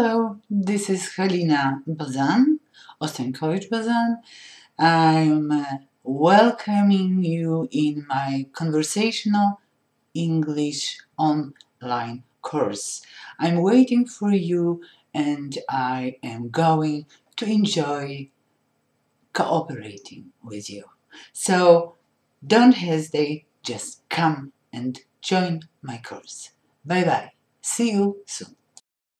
Hello, this is Halina Bazan, college Bazan. I'm uh, welcoming you in my conversational English online course. I'm waiting for you and I am going to enjoy cooperating with you. So don't hesitate, just come and join my course. Bye bye. See you soon.